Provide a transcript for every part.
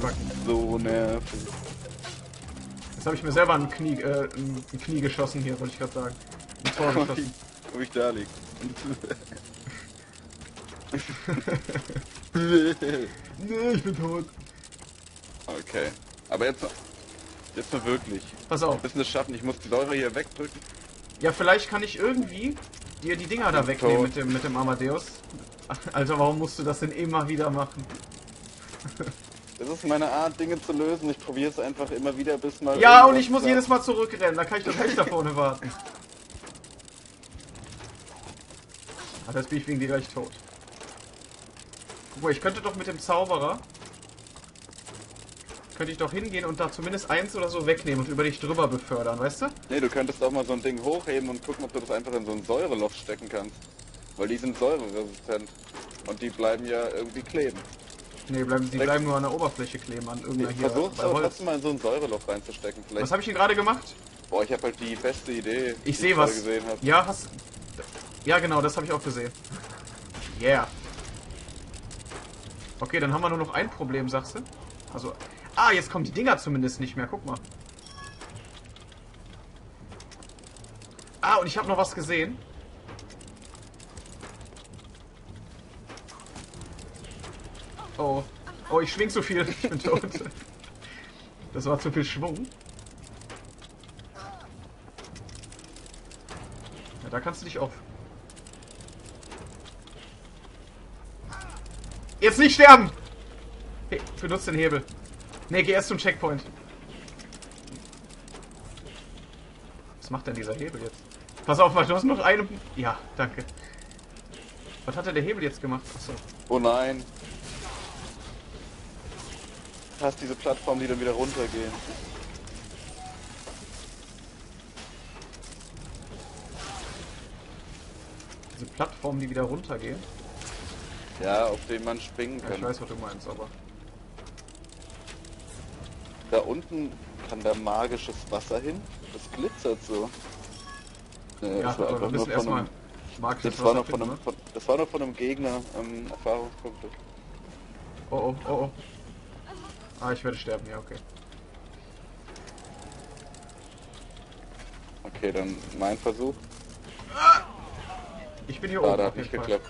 Spacken. So nervig. Jetzt habe ich mir selber ein Knie, äh, ein Knie geschossen hier, wollte ich gerade sagen. Ein Tor geschossen. Wo ich da lieg. nee, ich bin tot. okay. Aber jetzt jetzt mal wirklich. Pass auf. Wir müssen es schaffen. Ich muss die Säure hier wegdrücken. Ja, vielleicht kann ich irgendwie dir die Dinger da wegnehmen mit dem, mit dem Amadeus. Alter, warum musst du das denn immer wieder machen? Das ist meine Art, Dinge zu lösen. Ich probiere es einfach immer wieder, bis mal. Ja, und ich muss jedes Mal zurückrennen. Da kann ich doch nicht da vorne warten. Ach, jetzt bin ich wegen dir gleich tot. Guck mal, ich könnte doch mit dem Zauberer... Könnte ich doch hingehen und da zumindest eins oder so wegnehmen und über dich drüber befördern, weißt du? Nee, du könntest auch mal so ein Ding hochheben und gucken, ob du das einfach in so ein Säureloch stecken kannst. Weil die sind säureresistent. Und die bleiben ja irgendwie kleben. Nee, bleiben, die bleiben nur an der Oberfläche kleben, an irgendeiner hier Versuch bei doch Holz. trotzdem mal in so ein Säureloch reinzustecken. Vielleicht. Was habe ich hier gerade gemacht? Boah, ich habe halt die beste Idee. Ich sehe was. gesehen hab. Ja, hast. Ja, genau, das habe ich auch gesehen. Yeah. Okay, dann haben wir nur noch ein Problem, sagst du? Also. Ah, jetzt kommen die Dinger zumindest nicht mehr. Guck mal. Ah, und ich habe noch was gesehen. Oh. Oh, ich schwing zu viel. Ich bin tot. Das war zu viel Schwung. Ja, da kannst du dich auf. Jetzt nicht sterben! Hey, benutzt den Hebel. Ne, geh erst zum Checkpoint. Was macht denn dieser Hebel jetzt? Pass auf, du hast noch eine... Ja, danke. Was hat denn der Hebel jetzt gemacht? Achso. Oh nein. Hast diese Plattform, die dann wieder runtergehen. Diese Plattformen, die wieder runtergehen. Ja, auf denen man springen Ja, ich kann. weiß, was du meinst, aber... Da unten kann da magisches Wasser hin. Das glitzert so. Nee, Ja, das war aber wir müssen erstmal... Magisches das war noch Wasser von finden, einem, ne? von, das war noch von einem Gegner ähm, Erfahrungspunkte. Oh, oh, oh, oh. Ah, ich werde sterben, ja, okay. Okay, dann mein Versuch. Ich bin hier Ah, oben. da hat nicht geklappt.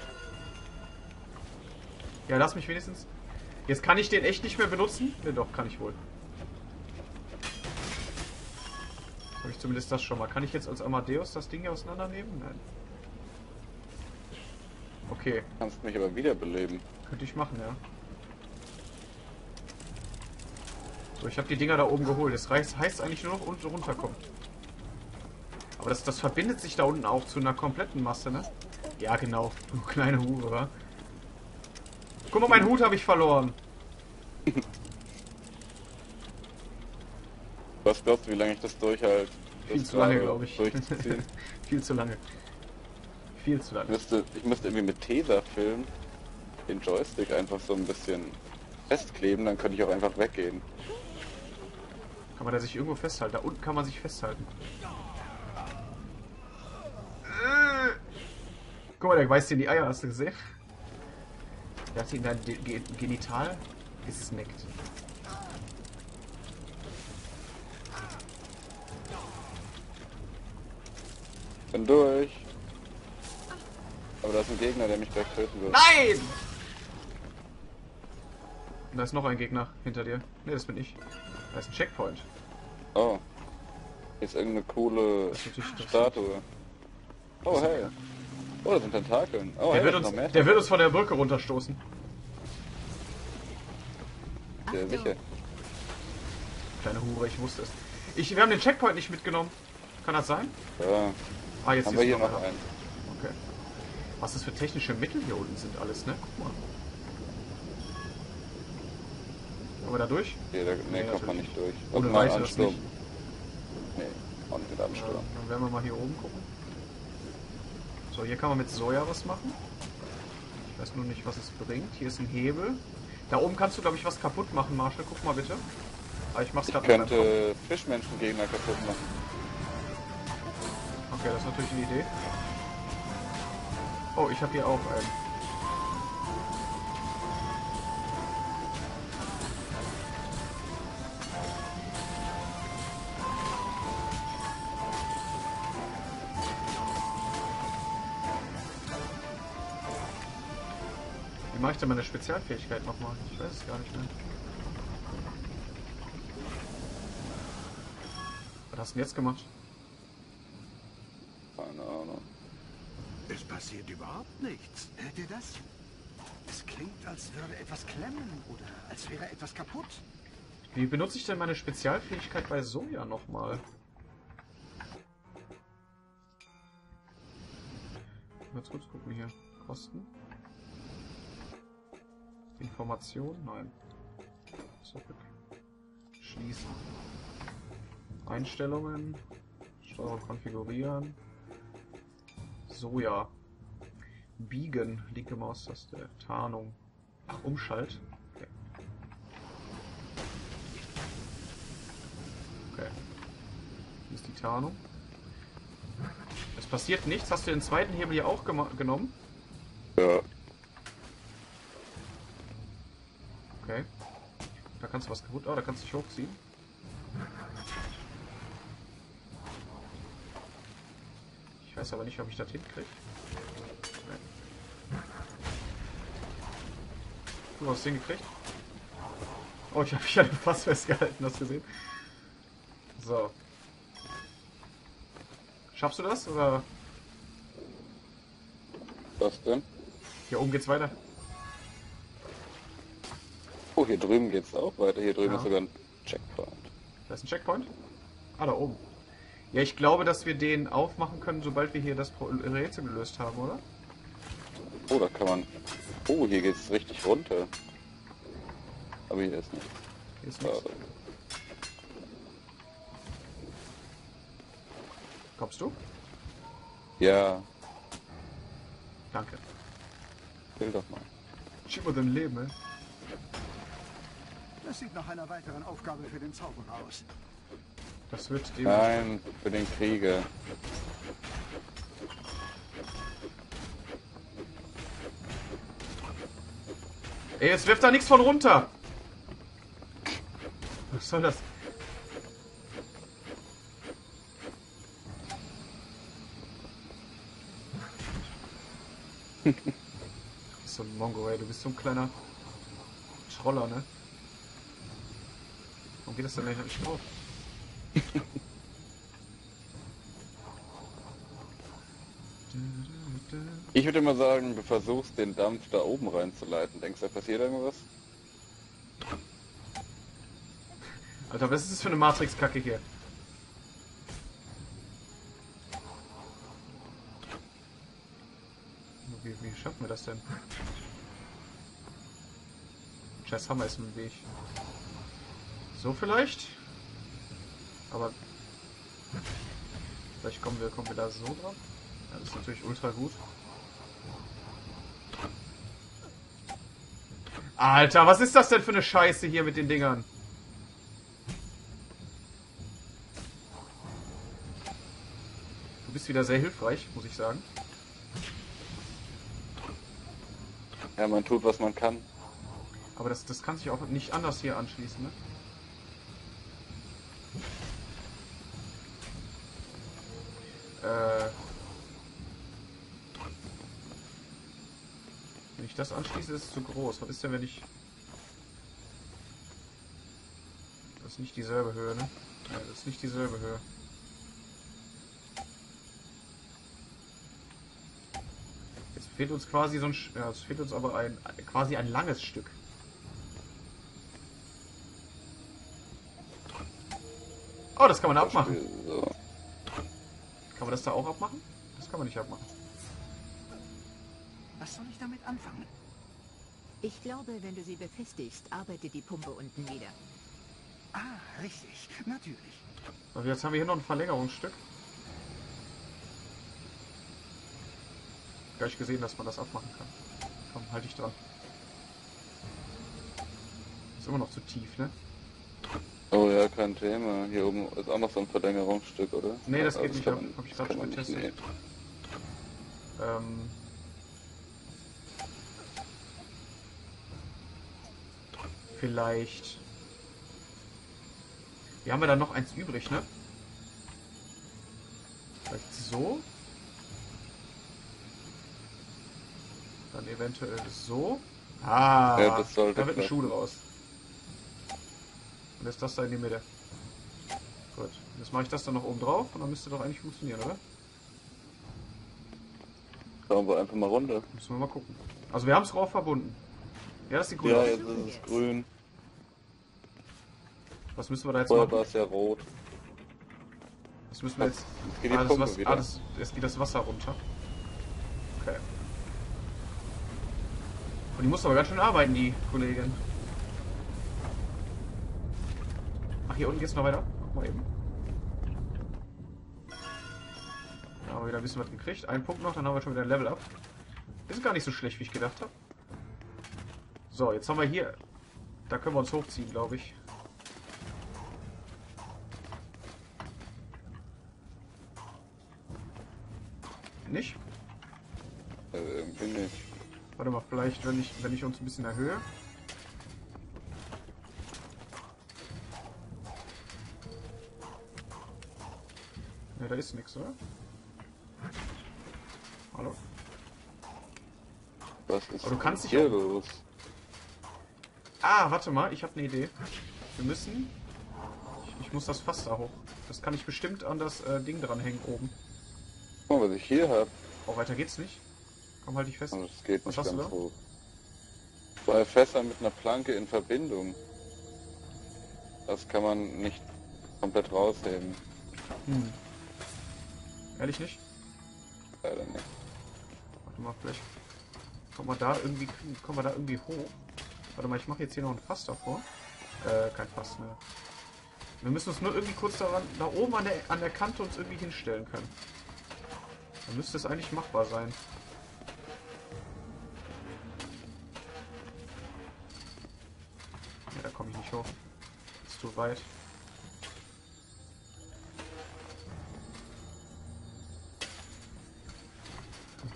Ja, lass mich wenigstens. Jetzt kann ich den echt nicht mehr benutzen? Ne, doch, kann ich wohl. Habe ich zumindest das schon mal. Kann ich jetzt als Amadeus das Ding hier auseinandernehmen? Nein. Okay, Kannst mich aber wiederbeleben. könnte ich machen, ja. So, ich habe die Dinger da oben geholt. Das heißt, heißt eigentlich nur noch unten runterkommen. Aber das, das verbindet sich da unten auch zu einer kompletten Masse, ne? Ja, genau. Du kleine Hure, wa? Guck mal, meinen Hut habe ich verloren. Was glaubst du, wie lange ich das durchhalte? Viel zu lange, glaube ich. Viel zu lange. Viel zu Ich lange. müsste, ich müsste irgendwie mit Tesafilm den Joystick einfach so ein bisschen festkleben, dann könnte ich auch einfach weggehen. Kann man da sich irgendwo festhalten? Da unten kann man sich festhalten. Äh. Guck mal, der beißt dir in die Eier, hast du gesehen? Der hat ihn Ge genital gesnackt. Bin durch. Aber da ist ein Gegner, der mich gleich töten wird. Nein! Und da ist noch ein Gegner hinter dir. Ne, das bin ich. Da ist ein Checkpoint. Oh. Hier ist irgendeine coole Statue. Oh, hey. Oh, das sind Tentakeln. Oh, Der hey, wird, uns, der wird uns von der Brücke runterstoßen. Ja, sicher. Kleine Hure, ich wusste es. Ich, wir haben den Checkpoint nicht mitgenommen. Kann das sein? Ja. Ah, jetzt Haben ist wir hier noch noch einen. Okay. Was das für technische Mittel hier unten sind alles, ne? Guck mal. Kommen wir da durch? Hier, da, nee, Nee, kommt man nicht durch. Ohne Und weiß das nicht. Nee, auch nicht mit Ja, Ansturm. dann werden wir mal hier oben gucken. So, hier kann man mit Soja was machen. Ich weiß nur nicht, was es bringt. Hier ist ein Hebel. Da oben kannst du, glaube ich, was kaputt machen, Marshall. Guck mal bitte. Aber ich mach's Ich gerade meinem könnte Fischmenschengegner kaputt machen. Okay, das ist natürlich eine Idee. Oh, ich habe hier auch einen. Denn meine Spezialfähigkeit nochmal? Ich weiß es gar nicht mehr. Was hast du denn jetzt gemacht? Keine Ahnung. Es passiert überhaupt nichts. Hört ihr das? Es klingt, als würde etwas klemmen oder als wäre etwas kaputt. Wie benutze ich denn meine Spezialfähigkeit bei Soja nochmal? Mal kurz gucken hier. Kosten. Information? Nein. Zurück. Schließen. Einstellungen. Steuerung konfigurieren. Soja. Biegen. Linke Maustaste. Tarnung. Ach, Umschalt. Okay. Okay. Hier ist die Tarnung. Es passiert nichts. Hast du den zweiten Hebel hier auch genommen? Ja. Okay. Da kannst du was kaputt. Oh, da kannst du dich hochziehen. Ich weiß aber nicht, ob ich das hinkriege. Du hast es hingekriegt. Oh, ich habe mich ja fast festgehalten, hast du gesehen? So. Schaffst du das? Oder Was denn? hier oben geht's weiter? Oh, hier drüben geht's auch weiter. Hier drüben Ja. ist sogar ein Checkpoint. Da ist ein Checkpoint. Ah, da oben. Ja, ich glaube, dass wir den aufmachen können, sobald wir hier das Rätsel gelöst haben, oder? Oh, da kann man... Oh, hier geht's richtig runter. Aber hier ist nichts. Hier ist nichts. Kommst du? Ja, Danke. will doch mal. Schieb mal dein Leben, ey. Das sieht nach einer weiteren Aufgabe für den Zauberer aus. Das wird dem. Nein, für den Krieger. Ey, jetzt wirft da nichts von runter! Was soll das? Du bist so ein Mongo, ey. Du bist so ein kleiner Troller, ne? Warum geht das denn nicht drauf? Ich würde mal sagen, du versuchst den Dampf da oben reinzuleiten. Denkst du, da passiert irgendwas? Alter, was ist das für eine Matrix-Kacke hier? Wie, wie schaffen wir das denn? Scheiß Hammer ist im Weg. So vielleicht? Aber... Vielleicht kommen wir, kommen wir da so dran? Ja, das ist natürlich ultra gut. Alter, was ist das denn für eine Scheiße hier mit den Dingern? Du bist wieder sehr hilfreich, muss ich sagen. Ja, man tut, was man kann. Aber das, das kann sich auch nicht anders hier anschließen, ne? Anschließe, ist es zu groß. Was ist denn, wenn ich... Das ist nicht dieselbe Höhe, ne? Ja, das ist nicht dieselbe Höhe. Jetzt fehlt uns quasi so ein... Ja, es fehlt uns aber ein... quasi ein langes Stück. Oh, das kann man abmachen. So. Kann man das da auch abmachen? Das kann man nicht abmachen. Was soll ich damit anfangen? Ich glaube, wenn du sie befestigst, arbeitet die Pumpe unten wieder. Ah, richtig. Natürlich. Aber jetzt haben wir hier noch ein Verlängerungsstück. Gar nicht gesehen, dass man das abmachen kann. Komm, halt dich dran. Ist immer noch zu tief, ne? Oh ja, kein Thema. Hier oben ist auch noch so ein Verlängerungsstück, oder? Nee, das geht nicht, kann hab- hab ich kann schon nicht getestet. Ähm. Vielleicht. Wir haben ja dann noch eins übrig, ne? Vielleicht so. Dann eventuell so. Ah, Ja, das da wird ein. Schuh draus. Und ist das da in die Mitte. Gut, jetzt mache ich das dann noch oben drauf und dann müsste doch eigentlich funktionieren, oder? Schauen wir einfach mal runter. Müssen wir mal gucken. Also wir haben es Rohr verbunden. Ja, das sieht gut Ja, aus. jetzt ist es grün. Was müssen wir da jetzt Vorher war machen? es ja rot. Was müssen wir jetzt... Jetzt geht die Ah, das, Pumpe was, wieder. ah, das, jetzt geht das Wasser runter. Okay. Und die muss aber ganz schön arbeiten, die Kollegin. Ach, hier unten geht's noch weiter. Guck mal eben. Da haben wir wieder ein bisschen was gekriegt. Ein Punkt noch, dann haben wir schon wieder ein Level up. Ist gar nicht so schlecht, wie ich gedacht habe. So, jetzt haben wir hier... Da können wir uns hochziehen, glaube ich. Nicht? Äh, irgendwie nicht. Warte mal, vielleicht, wenn ich, wenn ich uns ein bisschen erhöhe. Ne, da ist nichts, oder? Hallo? Was ist Aber du kannst dich hier auch- los? Ah, warte mal, ich habe eine Idee. Wir müssen... Ich, ich muss das Fass da hoch. Das kann ich bestimmt an das äh, Ding dranhängen oben. Guck mal, was ich hier habe. Oh, weiter geht's nicht. Komm, halt dich fest. Oh, das geht Was nicht hast du ganz da? hoch. Zwei Fässer mit einer Planke in Verbindung. Das kann man nicht komplett rausheben. Hm. Ehrlich nicht? Leider nicht. Warte mal, vielleicht kommen wir da irgendwie, kommen wir da irgendwie hoch. Warte mal, ich mache jetzt hier noch ein Fass davor. Äh, kein Fass mehr. Wir müssen uns nur irgendwie kurz daran, da oben an der, an der Kante uns irgendwie hinstellen können. Dann müsste es eigentlich machbar sein. Ja, da komme ich nicht hoch. Ist zu weit.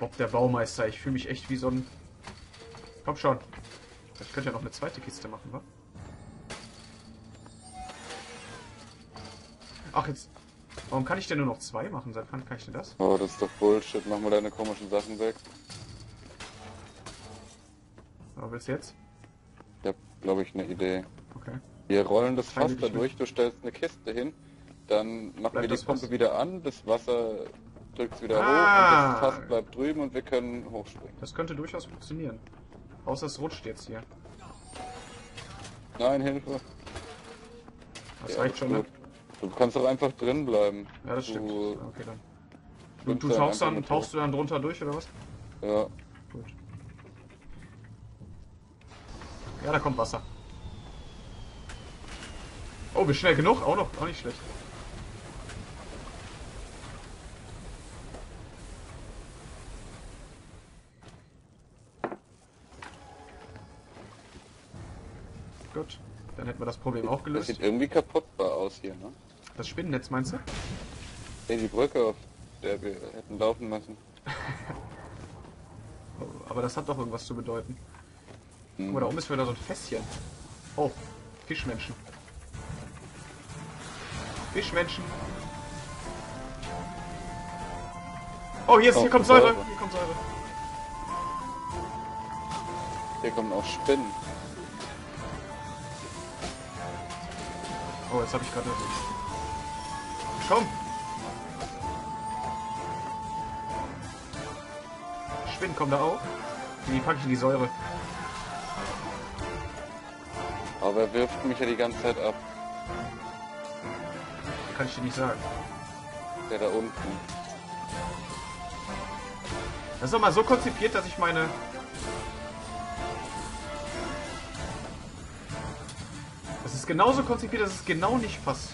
Bob der Baumeister, ich fühle mich echt wie so ein... Komm schon. Könnte ja noch eine zweite Kiste machen, wa? Ach, jetzt... Warum kann ich denn nur noch zwei machen? Seit wann kann ich denn das? Oh, das ist doch Bullshit. Mach mal deine komischen Sachen weg. Aber du jetzt? Ich hab, glaube ich, eine Idee. Okay. Wir rollen das Fass da mit. durch, du stellst eine Kiste hin, dann machen Bleibt wir die Pumpe Fass. wieder an, das Wasser drückt wieder Ah. hoch und das Fass bleibt drüben und wir können hochspringen. Das könnte durchaus funktionieren. Außer es rutscht jetzt hier. Nein, Hilfe. Das Ja, reicht schon, ne? Du kannst doch einfach drin bleiben. Ja, das stimmt. Du, Okay, dann. Du, du dann tauchst dann, mit tauchst du dann drunter durch, oder was? Ja. Gut. Ja, da kommt Wasser. Oh, bist schnell genug? Auch noch, auch nicht schlecht. Wir das Problem auch Das gelöst. sieht irgendwie kaputtbar aus hier, ne? Das Spinnennetz meinst du? Hey, die Brücke, auf der wir hätten laufen müssen. Aber das hat doch irgendwas zu bedeuten. Hm. Guck mal, da oben ist wieder so ein Fässchen. Oh, Fischmenschen. Fischmenschen. Oh, hier, ist, hier Oh, kommt. Säure. Hier kommt Säure. Hier kommen auch Spinnen. Oh, jetzt habe ich gerade... Komm! Spinnen kommen da auch. Wie packe ich in die Säure? Aber er wirft mich ja die ganze Zeit ab. Kann ich dir nicht sagen. Der da unten. Das ist doch mal so konzipiert, dass ich meine... ist genauso konzipiert, dass es genau nicht passt.